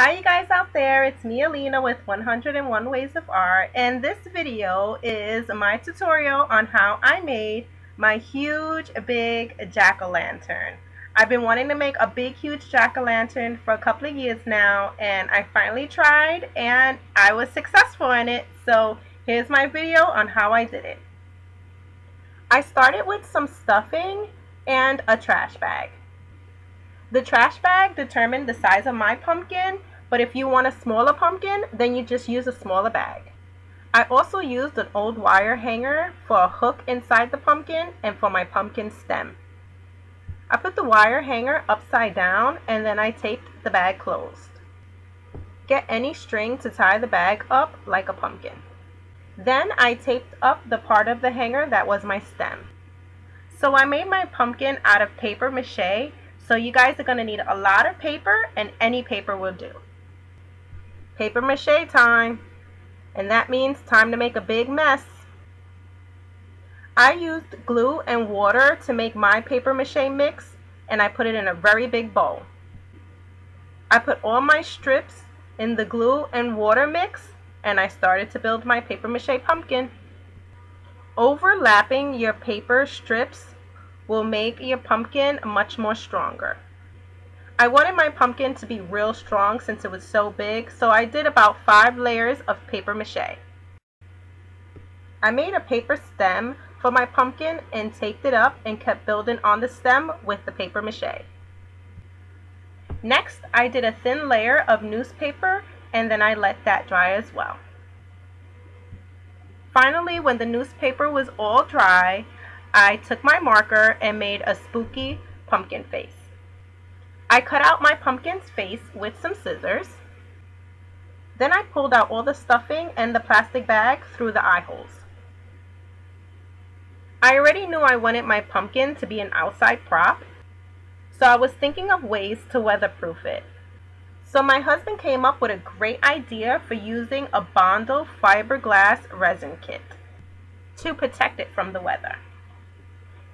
Hi you guys out there, it's me Alena with 101 Ways of Art and this video is my tutorial on how I made my huge big jack-o'-lantern. I've been wanting to make a big huge jack-o'-lantern for a couple of years now and I finally tried and I was successful in it so here's my video on how I did it. I started with some stuffing and a trash bag. The trash bag determined the size of my pumpkin, but if you want a smaller pumpkin, then you just use a smaller bag. I also used an old wire hanger for a hook inside the pumpkin and for my pumpkin stem. I put the wire hanger upside down and then I taped the bag closed. Get any string to tie the bag up like a pumpkin. Then I taped up the part of the hanger that was my stem. So I made my pumpkin out of paper mache so you guys are going to need a lot of paper and any paper will do. Paper mache time. And that means time to make a big mess. I used glue and water to make my paper mache mix and I put it in a very big bowl. I put all my strips in the glue and water mix and I started to build my paper mache pumpkin. Overlapping your paper strips will make your pumpkin much more stronger. I wanted my pumpkin to be real strong since it was so big, so I did about five layers of paper mache. I made a paper stem for my pumpkin and taped it up and kept building on the stem with the paper mache. Next, I did a thin layer of newspaper and then I let that dry as well. Finally, when the newspaper was all dry, I took my marker and made a spooky pumpkin face. I cut out my pumpkin's face with some scissors. Then I pulled out all the stuffing and the plastic bag through the eye holes. I already knew I wanted my pumpkin to be an outside prop, so I was thinking of ways to weatherproof it. So my husband came up with a great idea for using a Bondo fiberglass resin kit to protect it from the weather.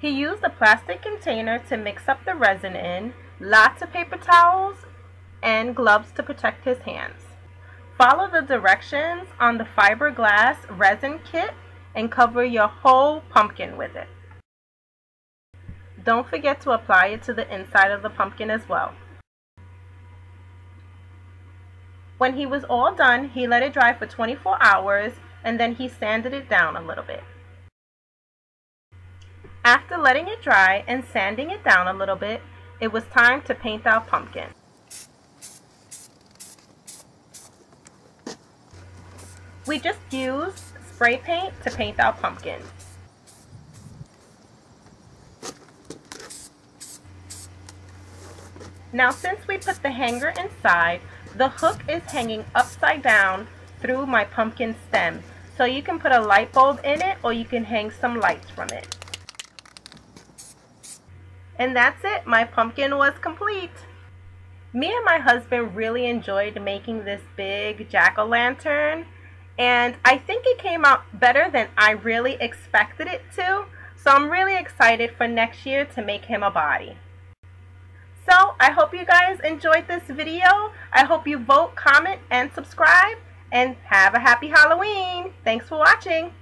He used a plastic container to mix up the resin in, lots of paper towels, and gloves to protect his hands. Follow the directions on the fiberglass resin kit and cover your whole pumpkin with it. Don't forget to apply it to the inside of the pumpkin as well. When he was all done, he let it dry for 24 hours and then he sanded it down a little bit. After letting it dry and sanding it down a little bit, it was time to paint our pumpkin. We just used spray paint to paint our pumpkin. Now since we put the hanger inside, the hook is hanging upside down through my pumpkin stem. So you can put a light bulb in it or you can hang some lights from it. And that's it, my pumpkin was complete. Me and my husband really enjoyed making this big jack-o'-lantern and I think it came out better than I really expected it to. So I'm really excited for next year to make him a body. So I hope you guys enjoyed this video. I hope you vote, comment, and subscribe. And have a happy Halloween. Thanks for watching.